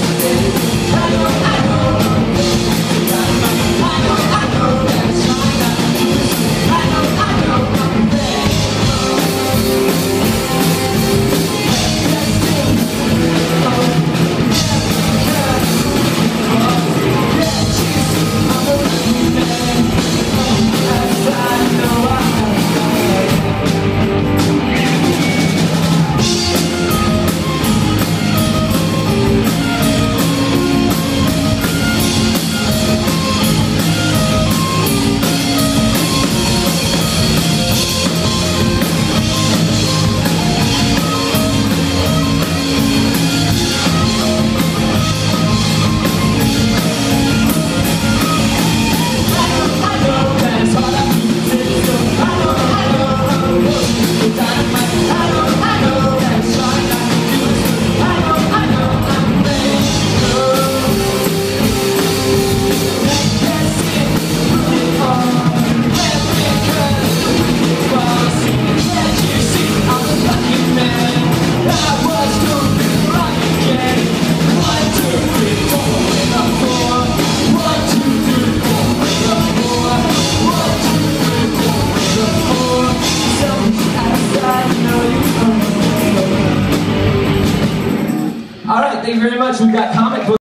Hey, you very much. We've got comic book.